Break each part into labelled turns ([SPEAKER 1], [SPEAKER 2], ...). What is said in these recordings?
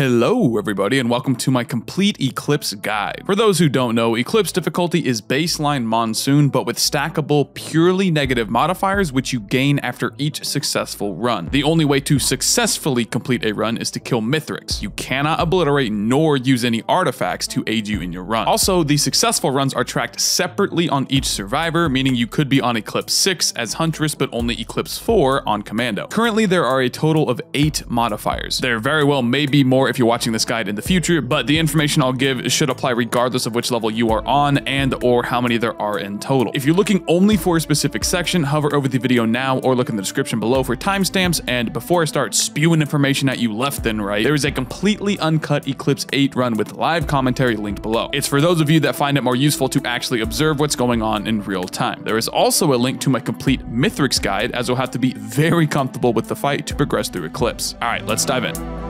[SPEAKER 1] Hello everybody and welcome to my complete Eclipse guide. For those who don't know, Eclipse difficulty is baseline Monsoon but with stackable purely negative modifiers which you gain after each successful run. The only way to successfully complete a run is to kill Mithrix. You cannot obliterate nor use any artifacts to aid you in your run. Also, the successful runs are tracked separately on each survivor, meaning you could be on Eclipse 6 as Huntress but only Eclipse 4 on Commando. Currently there are a total of 8 modifiers. There very well may be more if you're watching this guide in the future, but the information I'll give should apply regardless of which level you are on and or how many there are in total. If you're looking only for a specific section, hover over the video now or look in the description below for timestamps, and before I start spewing information at you left and right, there is a completely uncut Eclipse 8 run with live commentary linked below. It's for those of you that find it more useful to actually observe what's going on in real time. There is also a link to my complete Mithrix guide, as you'll have to be very comfortable with the fight to progress through Eclipse. Alright, let's dive in.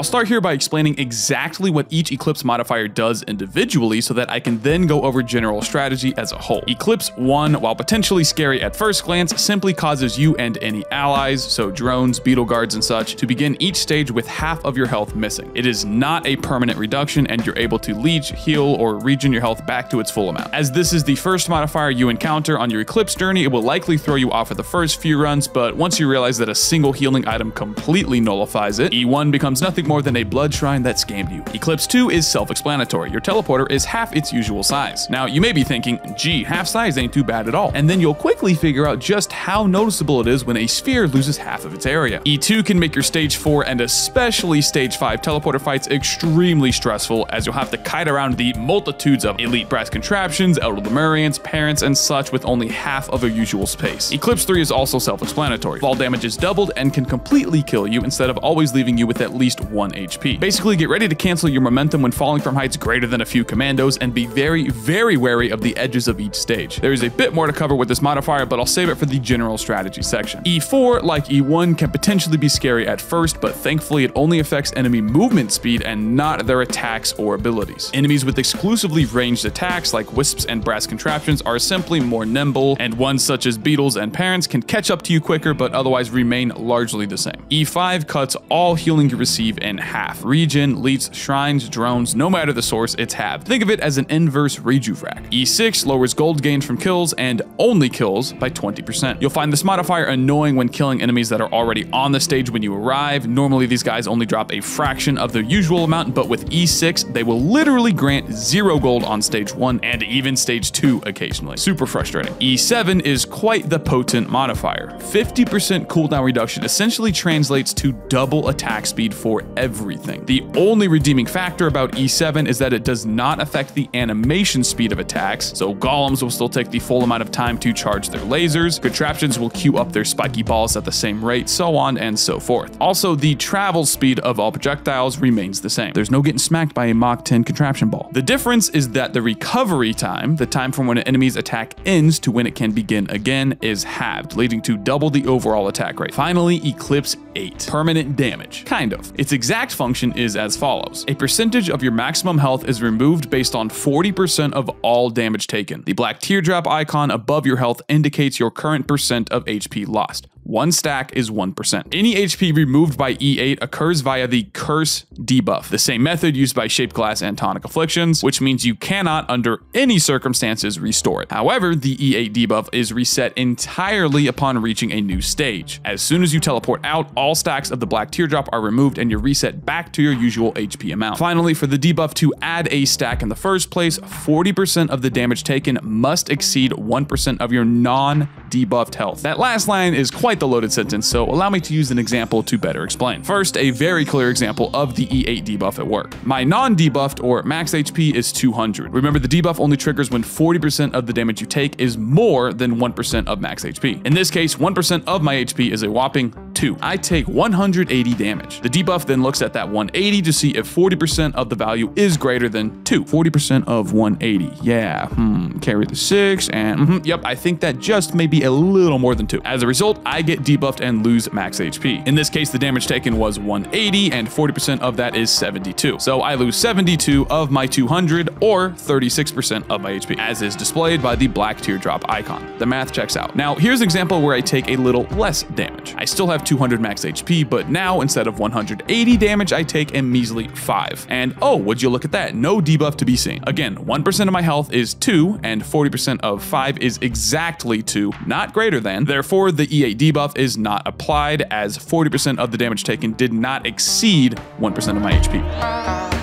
[SPEAKER 1] I'll start here by explaining exactly what each Eclipse modifier does individually so that I can then go over general strategy as a whole. Eclipse 1, while potentially scary at first glance, simply causes you and any allies, so drones, beetle guards, and such, to begin each stage with half of your health missing. It is not a permanent reduction and you're able to leech, heal, or regen your health back to its full amount. As this is the first modifier you encounter on your Eclipse journey, it will likely throw you off at the first few runs, but once you realize that a single healing item completely nullifies it, E1 becomes nothing more than a blood shrine that scammed you. Eclipse 2 is self-explanatory. Your teleporter is half its usual size. Now, you may be thinking, gee, half size ain't too bad at all. And then you'll quickly figure out just how noticeable it is when a sphere loses half of its area. E2 can make your stage 4 and especially stage 5 teleporter fights extremely stressful as you'll have to kite around the multitudes of elite brass contraptions, elder Lemurians, parents, and such with only half of a usual space. Eclipse 3 is also self-explanatory. Fall damage is doubled and can completely kill you instead of always leaving you with at least 1 HP. Basically, get ready to cancel your momentum when falling from heights greater than a few commandos, and be very, very wary of the edges of each stage. There is a bit more to cover with this modifier, but I'll save it for the general strategy section. E4, like E1, can potentially be scary at first, but thankfully it only affects enemy movement speed and not their attacks or abilities. Enemies with exclusively ranged attacks, like wisps and brass contraptions, are simply more nimble, and ones such as beetles and parents can catch up to you quicker, but otherwise remain largely the same. E5 cuts all healing you receive in half. Regen, leads, shrines, drones, no matter the source, it's halved. Think of it as an inverse rejuvac. E6 lowers gold gained from kills and only kills by 20%. You'll find this modifier annoying when killing enemies that are already on the stage when you arrive. Normally these guys only drop a fraction of their usual amount, but with E6, they will literally grant zero gold on stage 1 and even stage 2 occasionally. Super frustrating. E7 is quite the potent modifier. 50% cooldown reduction essentially translates to double attack speed for everything. The only redeeming factor about E7 is that it does not affect the animation speed of attacks, so golems will still take the full amount of time to charge their lasers, contraptions will queue up their spiky balls at the same rate, so on and so forth. Also, the travel speed of all projectiles remains the same. There's no getting smacked by a Mach 10 contraption ball. The difference is that the recovery time, the time from when an enemy's attack ends to when it can begin again, is halved, leading to double the overall attack rate. Finally, Eclipse 8. Permanent damage. Kind of. Its exact function is as follows. A percentage of your maximum health is removed based on 40% of all damage taken. The black teardrop icon above your health indicates your current percent of HP lost. One stack is 1%. Any HP removed by E8 occurs via the Curse debuff, the same method used by Shaped Glass and Tonic Afflictions, which means you cannot, under any circumstances, restore it. However, the E8 debuff is reset entirely upon reaching a new stage. As soon as you teleport out, all stacks of the Black Teardrop are removed and you're reset back to your usual HP amount. Finally, for the debuff to add a stack in the first place, 40% of the damage taken must exceed 1% of your non-debuffed health. That last line is quite quite the loaded sentence, so allow me to use an example to better explain. First, a very clear example of the E8 debuff at work. My non-debuffed or max HP is 200. Remember, the debuff only triggers when 40% of the damage you take is more than 1% of max HP. In this case, 1% of my HP is a whopping 2. I take 180 damage. The debuff then looks at that 180 to see if 40% of the value is greater than 2. 40% of 180. Yeah, hmm, carry the 6, and mm -hmm, yep, I think that just may be a little more than 2. As a result, I I get debuffed and lose max HP. In this case, the damage taken was 180 and 40% of that is 72. So I lose 72 of my 200 or 36% of my HP as is displayed by the black teardrop icon. The math checks out. Now here's an example where I take a little less damage. I still have have 200 max HP, but now instead of 180 damage, I take a measly 5. And oh, would you look at that, no debuff to be seen. Again, 1% of my health is 2, and 40% of 5 is exactly 2, not greater than. Therefore, the E8 debuff is not applied, as 40% of the damage taken did not exceed 1% of my HP.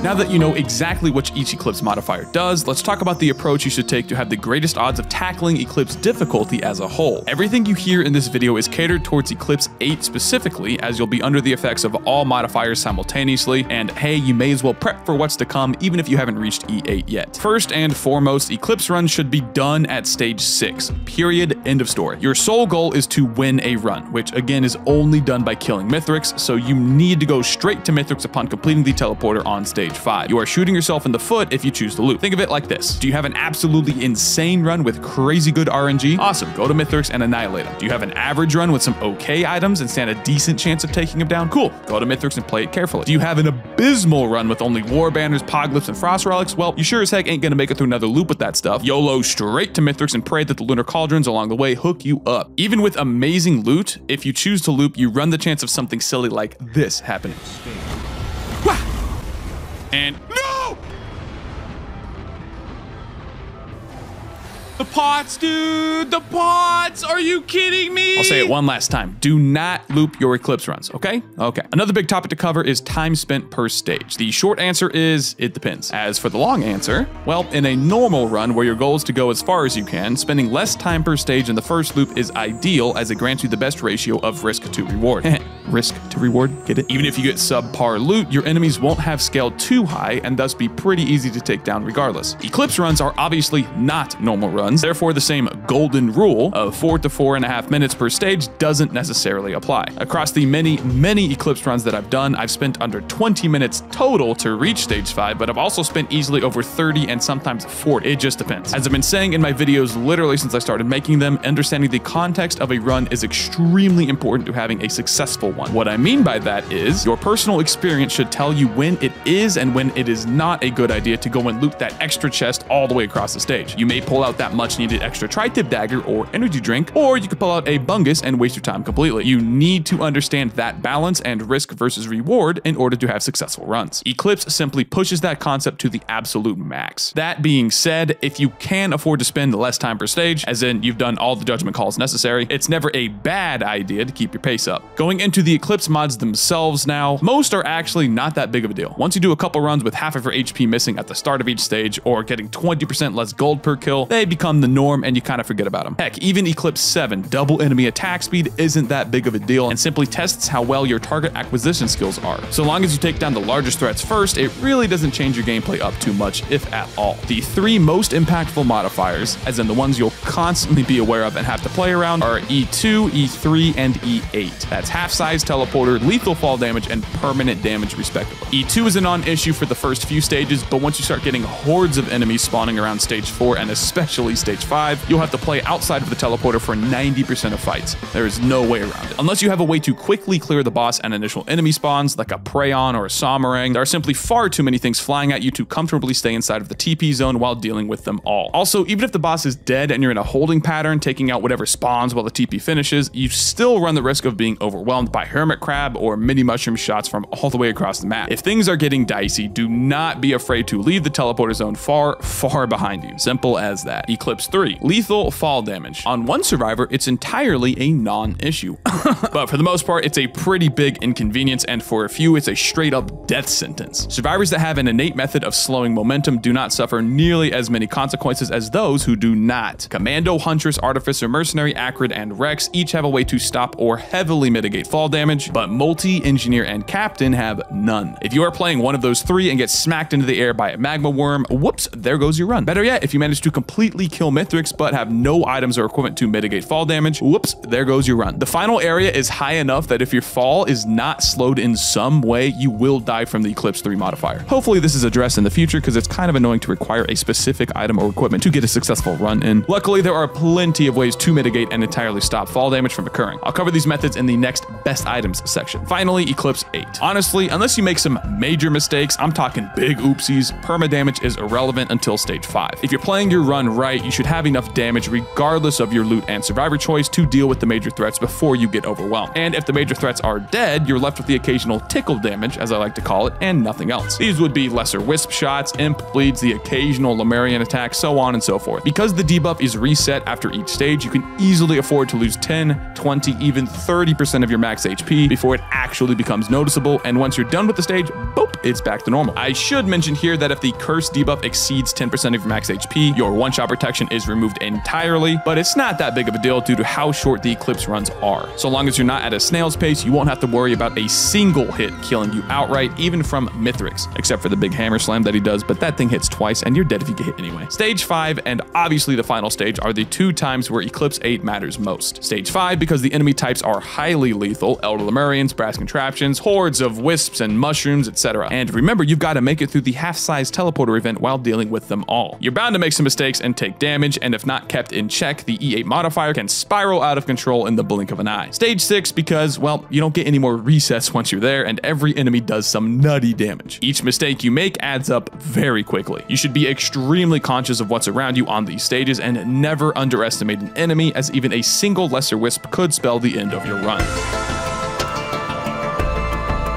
[SPEAKER 1] Now that you know exactly what each Eclipse modifier does, let's talk about the approach you should take to have the greatest odds of tackling Eclipse difficulty as a whole. Everything you hear in this video is catered towards Eclipse 8 specifically, as you'll be under the effects of all modifiers simultaneously, and hey, you may as well prep for what's to come even if you haven't reached E8 yet. First and foremost, Eclipse runs should be done at stage 6, period, end of story. Your sole goal is to win a run, which again is only done by killing Mithrix, so you need to go straight to Mithrix upon completing the teleporter on stage stage 5. You are shooting yourself in the foot if you choose to loot. Think of it like this. Do you have an absolutely insane run with crazy good RNG? Awesome, go to Mithrix and annihilate them. Do you have an average run with some okay items and stand a decent chance of taking him down? Cool, go to Mithrix and play it carefully. Do you have an abysmal run with only war banners, poglyphs, and frost relics? Well, you sure as heck ain't gonna make it through another loop with that stuff. YOLO straight to Mithrix and pray that the lunar cauldrons along the way hook you up. Even with amazing loot, if you choose to loop, you run the chance of something silly like this happening. And no! The pots, dude! The pots! Are you kidding me? I'll say it one last time. Do not loop your Eclipse runs, okay? Okay. Another big topic to cover is time spent per stage. The short answer is it depends. As for the long answer, well, in a normal run where your goal is to go as far as you can, spending less time per stage in the first loop is ideal as it grants you the best ratio of risk to reward. risk to reward, get it? Even if you get subpar loot, your enemies won't have scale too high and thus be pretty easy to take down regardless. Eclipse runs are obviously not normal runs therefore the same golden rule of four to four and a half minutes per stage doesn't necessarily apply. Across the many, many Eclipse runs that I've done, I've spent under 20 minutes total to reach stage 5, but I've also spent easily over 30 and sometimes 40. It just depends. As I've been saying in my videos literally since I started making them, understanding the context of a run is extremely important to having a successful one. What I mean by that is, your personal experience should tell you when it is and when it is not a good idea to go and loot that extra chest all the way across the stage. You may pull out that much needed extra tri-tip dagger or energy drink, or you could pull out a bungus and waste your time completely. You need to understand that balance and risk versus reward in order to have successful runs. Eclipse simply pushes that concept to the absolute max. That being said, if you can afford to spend less time per stage, as in you've done all the judgment calls necessary, it's never a bad idea to keep your pace up. Going into the Eclipse mods themselves now, most are actually not that big of a deal. Once you do a couple runs with half of your HP missing at the start of each stage or getting 20% less gold per kill, they become the norm and you kind of forget about them. Heck, even Eclipse 7, double enemy attack speed isn't that big of a deal and simply tests how well your target acquisition skills are. So long as you take down the largest threats first, it really doesn't change your gameplay up too much, if at all. The three most impactful modifiers, as in the ones you'll constantly be aware of and have to play around, are E2, E3, and E8. That's half size teleporter, lethal fall damage, and permanent damage respectively. E2 is a non-issue for the first few stages, but once you start getting hordes of enemies spawning around stage 4 and especially stage 5, you'll have to play outside of the teleporter for 90% of fights. There is no way around it. Unless you have a way to quickly clear the boss and initial enemy spawns, like a Preon or a Sawmerang, there are simply far too many things flying at you to comfortably stay inside of the TP zone while dealing with them all. Also, even if the boss is dead and you're in a holding pattern, taking out whatever spawns while the TP finishes, you still run the risk of being overwhelmed by Hermit Crab or mini mushroom shots from all the way across the map. If things are getting dicey, do not be afraid to leave the teleporter zone far, far behind you. Simple as that. Eclipse 3. Lethal fall damage. On one survivor, it's entirely a non-issue. but for the most part, it's a pretty big inconvenience, and for a few, it's a straight up death sentence. Survivors that have an innate method of slowing momentum do not suffer nearly as many consequences as those who do not. Commando, Huntress, Artificer, Mercenary, Acrid, and Rex each have a way to stop or heavily mitigate fall damage, but Multi, Engineer, and Captain have none. If you are playing one of those three and get smacked into the air by a magma worm, whoops, there goes your run. Better yet, if you manage to completely kill Mithrix but have no items or equipment to mitigate fall damage, whoops, there goes your run. The final area is high enough that if your fall is not slowed in some way, you will die from the Eclipse 3 modifier. Hopefully this is addressed in the future because it's kind of annoying to require a specific item or equipment to get a successful run in. Luckily, there are plenty of ways to mitigate and entirely stop fall damage from occurring. I'll cover these methods in the next best items section. Finally, Eclipse 8. Honestly, unless you make some major mistakes, I'm talking big oopsies, perma damage is irrelevant until stage 5. If you're playing your run right, you should have enough damage regardless of your loot and survivor choice to deal with the major threats before you get overwhelmed. And if the major threats are dead, you're left with the occasional tickle damage, as I like to call it, and nothing else. These would be lesser wisp shots, imp bleeds, the occasional Lemurian attack, so on and so forth. Because the debuff is reset after each stage, you can easily afford to lose 10, 20, even 30% of your max HP before it actually becomes noticeable, and once you're done with the stage, boop, it's back to normal. I should mention here that if the curse debuff exceeds 10% of your max HP, your one-shot protection is removed entirely, but it's not that big of a deal due to how short the Eclipse runs are. So long as you're not at a snail's pace, you won't have to worry about a single hit killing you outright, even from Mithrix, except for the big hammer slam that he does, but that thing hits twice and you're dead if you get hit anyway. Stage 5 and obviously the final stage are the two times where Eclipse 8 matters most. Stage 5 because the enemy types are highly lethal, Elder Lemurians, brass contraptions, hordes of wisps and mushrooms, etc. And remember, you've got to make it through the half-size teleporter event while dealing with them all. You're bound to make some mistakes and take damage, and if not kept in check, the E8 modifier can spiral out of control in the blink of an eye. Stage 6 because, well, you don't get any more resets once you're there, and every enemy does some nutty damage. Each mistake you make adds up very quickly. You should be extremely conscious of what's around you on these stages and never underestimate an enemy as even a single lesser wisp could spell the end of your run.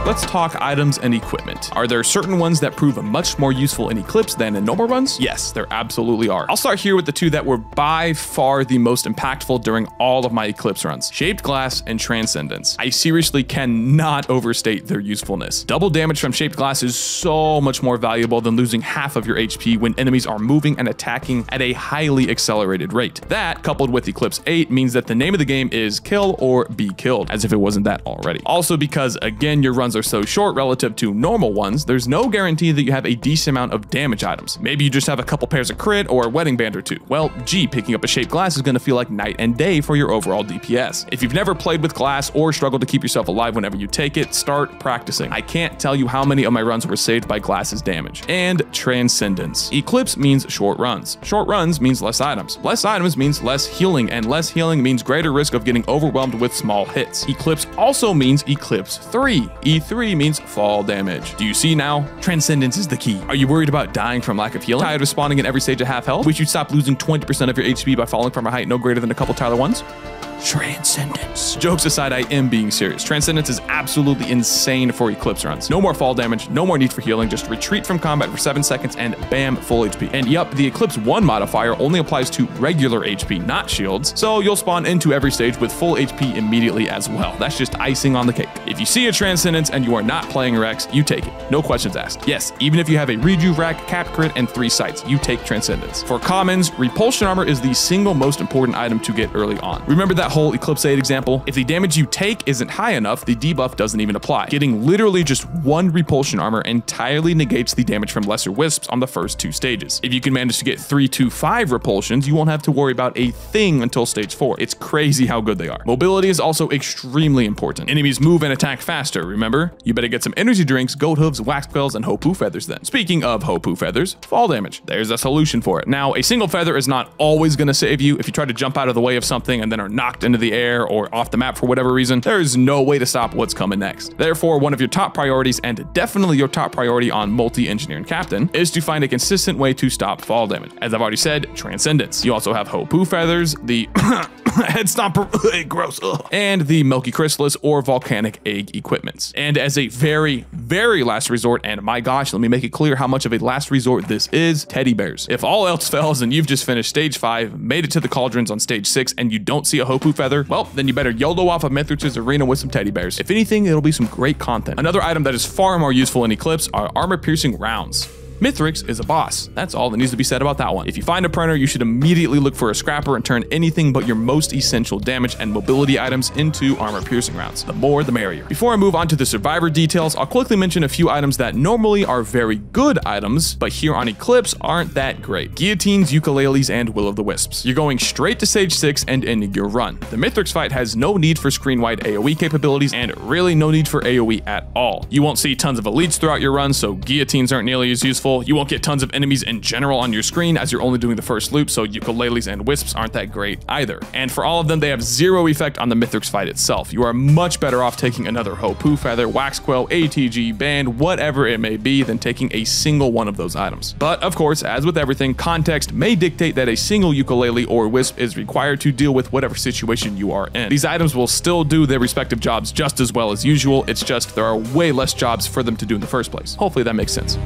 [SPEAKER 1] Let's talk items and equipment. Are there certain ones that prove much more useful in Eclipse than in normal runs? Yes, there absolutely are. I'll start here with the two that were by far the most impactful during all of my Eclipse runs, Shaped Glass and Transcendence. I seriously cannot overstate their usefulness. Double damage from Shaped Glass is so much more valuable than losing half of your HP when enemies are moving and attacking at a highly accelerated rate. That, coupled with Eclipse 8, means that the name of the game is kill or be killed, as if it wasn't that already. Also because, again, your runs are so short relative to normal ones, there's no guarantee that you have a decent amount of damage items. Maybe you just have a couple pairs of crit or a wedding band or two. Well, gee, picking up a shaped glass is going to feel like night and day for your overall DPS. If you've never played with glass or struggled to keep yourself alive whenever you take it, start practicing. I can't tell you how many of my runs were saved by glass's damage. And Transcendence. Eclipse means short runs. Short runs means less items. Less items means less healing, and less healing means greater risk of getting overwhelmed with small hits. Eclipse also means Eclipse 3. E3 means fall damage. Do you see now? Transcendence is the key. Are you worried about dying from lack of healing? Tired of spawning in every stage at half health? Wish you'd stop losing 20% of your HP by falling from a height no greater than a couple Tyler ones? Transcendence. Jokes aside, I am being serious. Transcendence is absolutely insane for Eclipse runs. No more fall damage, no more need for healing, just retreat from combat for 7 seconds and bam, full HP. And yup, the Eclipse 1 modifier only applies to regular HP, not shields, so you'll spawn into every stage with full HP immediately as well. That's just icing on the cake. If you see a Transcendence and you are not playing Rex, you take it. No questions asked. Yes, even if you have a Rejuve rack, cap crit, and 3 sights, you take Transcendence. For commons, Repulsion Armor is the single most important item to get early on. Remember that whole Eclipse 8 example, if the damage you take isn't high enough, the debuff doesn't even apply. Getting literally just one repulsion armor entirely negates the damage from lesser wisps on the first two stages. If you can manage to get 3 to 5 repulsions, you won't have to worry about a thing until stage 4. It's crazy how good they are. Mobility is also extremely important. Enemies move and attack faster, remember? You better get some energy drinks, goat hooves, wax quails, and hopoo feathers then. Speaking of hopoo feathers, fall damage. There's a solution for it. Now, a single feather is not always going to save you. If you try to jump out of the way of something and then are knocked into the air or off the map for whatever reason, there is no way to stop what's coming next. Therefore, one of your top priorities, and definitely your top priority on multi-engineering captain, is to find a consistent way to stop fall damage. As I've already said, Transcendence. You also have Hopoo Feathers, the head stomper, gross, ugh. and the Milky Chrysalis or Volcanic Egg equipments. And as a very, very last resort, and my gosh, let me make it clear how much of a last resort this is, teddy bears. If all else fails and you've just finished stage 5, made it to the cauldrons on stage 6, and you don't see a Feather, well, then you better YOLO off of Mithrix's arena with some teddy bears. If anything, it'll be some great content. Another item that is far more useful in Eclipse are armor-piercing rounds. Mithrix is a boss. That's all that needs to be said about that one. If you find a printer, you should immediately look for a scrapper and turn anything but your most essential damage and mobility items into armor piercing rounds. The more, the merrier. Before I move on to the survivor details, I'll quickly mention a few items that normally are very good items, but here on Eclipse aren't that great. Guillotines, ukuleles, and Will-o'-the-wisps. You're going straight to stage 6 and ending your run. The Mithrix fight has no need for screen-wide AoE capabilities and really no need for AoE at all. You won't see tons of elites throughout your run, so guillotines aren't nearly as useful You won't get tons of enemies in general on your screen as you're only doing the first loop, so ukuleles and wisps aren't that great either. And for all of them, they have zero effect on the Mithrix fight itself. You are much better off taking another Hopoo Feather, Wax Quail, ATG, Band, whatever it may be, than taking a single one of those items. But of course, as with everything, context may dictate that a single ukulele or wisp is required to deal with whatever situation you are in. These items will still do their respective jobs just as well as usual, it's just there are way less jobs for them to do in the first place. Hopefully that makes sense.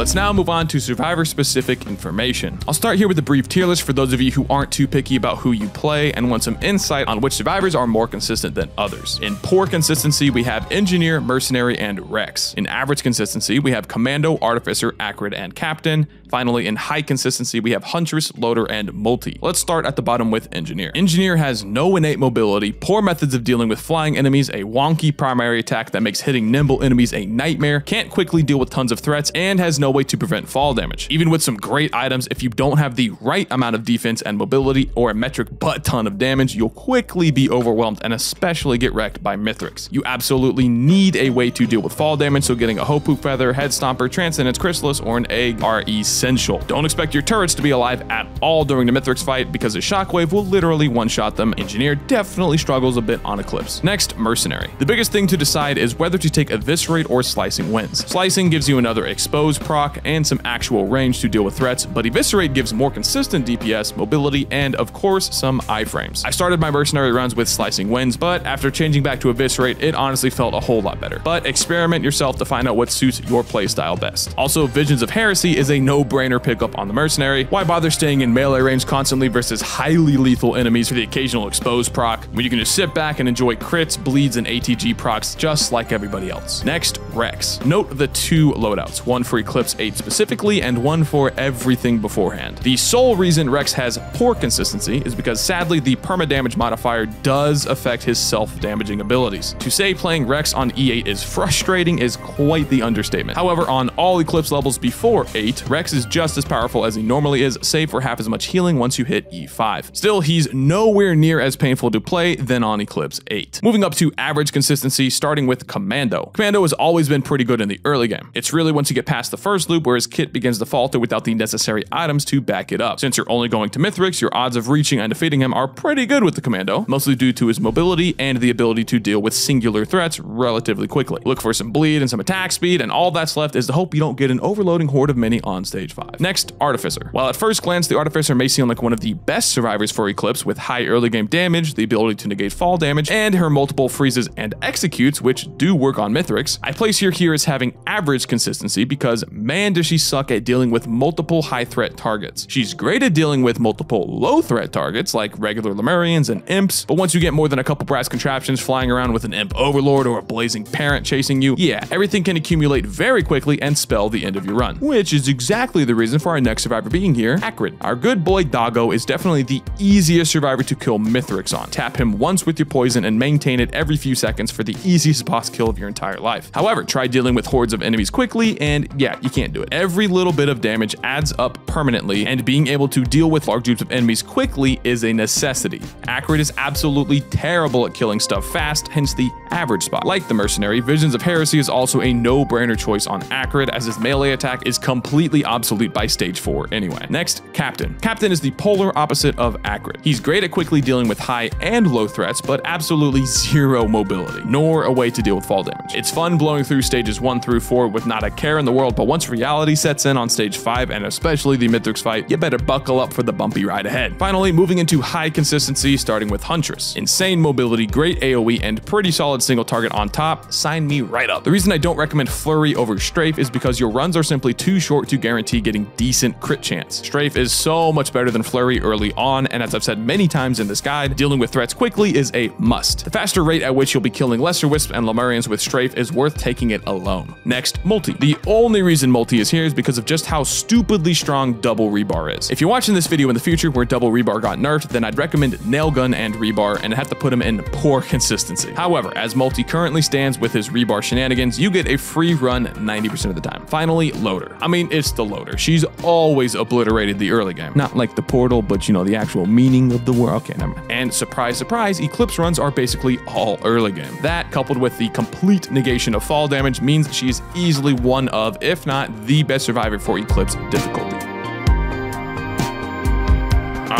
[SPEAKER 1] Let's now move on to survivor specific information. I'll start here with a brief tier list for those of you who aren't too picky about who you play and want some insight on which survivors are more consistent than others. In poor consistency, we have Engineer, Mercenary, and Rex. In average consistency, we have Commando, Artificer, Acrid, and Captain. Finally, in high consistency, we have Huntress, Loader, and Multi. Let's start at the bottom with Engineer. Engineer has no innate mobility, poor methods of dealing with flying enemies, a wonky primary attack that makes hitting nimble enemies a nightmare, can't quickly deal with tons of threats, and has no way to prevent fall damage. Even with some great items, if you don't have the right amount of defense and mobility or a metric butt ton of damage, you'll quickly be overwhelmed and especially get wrecked by Mithrix. You absolutely need a way to deal with fall damage, so getting a Hopoo Feather, Head Stomper, Transcendence Chrysalis, or an Egg are essential. Don't expect your turrets to be alive at all during the Mithrix fight because a shockwave will literally one-shot them. Engineer definitely struggles a bit on Eclipse. Next, Mercenary. The biggest thing to decide is whether to take Eviscerate or Slicing Winds. Slicing gives you another Expose proc and some actual range to deal with threats, but Eviscerate gives more consistent DPS, mobility, and of course some iframes. I started my Mercenary runs with Slicing Winds, but after changing back to Eviscerate, it honestly felt a whole lot better. But experiment yourself to find out what suits your playstyle best. Also, Visions of Heresy is a no-brainer pickup on the Mercenary. Why bother staying in melee range constantly versus highly lethal enemies for the occasional exposed proc, when you can just sit back and enjoy crits, bleeds, and ATG procs just like everybody else. Next, Rex. Note the two loadouts, one for Eclipse 8 specifically, and one for everything beforehand. The sole reason Rex has poor consistency is because sadly the permadamage modifier does affect his self-damaging abilities. To say playing Rex on E8 is frustrating is quite the understatement. However, on all Eclipse levels before 8, Rex is just as powerful as he normally is, save for half as much healing once you hit E5. Still, he's nowhere near as painful to play than on Eclipse 8. Moving up to average consistency, starting with Commando. Commando has always been pretty good in the early game. It's really once you get past the first loop where his kit begins to falter without the necessary items to back it up. Since you're only going to Mithrix, your odds of reaching and defeating him are pretty good with the Commando, mostly due to his mobility and the ability to deal with singular threats relatively quickly. Look for some bleed and some attack speed, and all that's left is to hope you don't get an overloading horde of many on stage 5. Next, Artificer. While at first glance, the Artificer may seem like one of the best survivors for Eclipse with high early game damage, the ability to negate fall damage, and her multiple freezes and executes, which do work on Mithrix, I place her here as having average consistency because man does she suck at dealing with multiple high threat targets. She's great at dealing with multiple low threat targets like regular Lemurians and Imps, but once you get more than a couple brass contraptions flying around with an Imp Overlord or a Blazing Parent chasing you, yeah, everything can accumulate very quickly and spell the end of your run, which is exactly the reason for our next survivor being here, Acrid. Our good boy Doggo is definitely the easiest survivor to kill Mithrix on. Tap him once with your poison and maintain it every few seconds for the easiest boss kill of your entire life. However, try dealing with hordes of enemies quickly and yeah, you can't do it. Every little bit of damage adds up permanently and being able to deal with large groups of enemies quickly is a necessity. Acrid is absolutely terrible at killing stuff fast, hence the average spot. Like the Mercenary, Visions of Heresy is also a no-brainer choice on Acrid as his melee attack is completely obsolete by stage 4 anyway. Next, Captain. Captain is the polar opposite of Acrid. He's great at quickly dealing with high and low threats, but absolutely zero mobility, nor a way to deal with fall damage. It's fun blowing through stages 1 through 4 with not a care in the world, but once reality sets in on stage 5 and especially the Mithrix fight, you better buckle up for the bumpy ride ahead. Finally, moving into high consistency, starting with Huntress. Insane mobility, great AoE, and pretty solid single target on top, sign me right up. The reason I don't recommend Flurry over Strafe is because your runs are simply too short to guarantee getting decent crit chance. Strafe is so much better than Flurry early on, and as I've said many times in this guide, dealing with threats quickly is a must. The faster rate at which you'll be killing Lesser Wisps and Lemurians with Strafe is worth taking it alone. Next, Multi. The only reason Multi is here is because of just how stupidly strong Double Rebar is. If you're watching this video in the future where Double Rebar got nerfed, then I'd recommend Nail Gun and Rebar and have to put him in poor consistency. However, as Multi currently stands with his Rebar shenanigans, you get a free run 90% of the time. Finally, Loader. I mean, it's the Loader. She's always obliterated the early game.
[SPEAKER 2] Not like the portal, but you know, the actual meaning of the word. Okay, never mind.
[SPEAKER 1] And surprise, surprise, Eclipse runs are basically all early game. That, coupled with the complete negation of fall damage, means she is easily one of, if not the best survivor for Eclipse difficulty.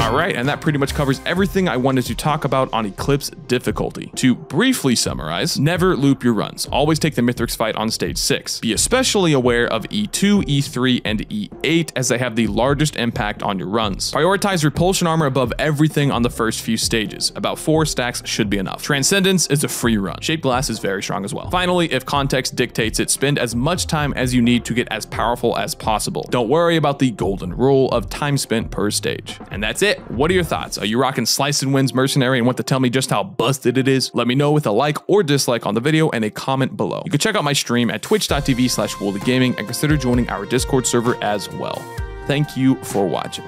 [SPEAKER 1] Alright, and that pretty much covers everything I wanted to talk about on Eclipse difficulty. To briefly summarize, never loop your runs. Always take the Mithrix fight on stage 6. Be especially aware of E2, E3, and E8 as they have the largest impact on your runs. Prioritize repulsion armor above everything on the first few stages. About 4 stacks should be enough. Transcendence is a free run. Shaped Glass is very strong as well. Finally, if context dictates it, spend as much time as you need to get as powerful as possible. Don't worry about the golden rule of time spent per stage. And that's it. What are your thoughts? Are you rocking Slicing Winds Mercenary and want to tell me just how busted it is? Let me know with a like or dislike on the video and a comment below. You can check out my stream at twitch.tv slash and consider joining our Discord server as well. Thank you for watching.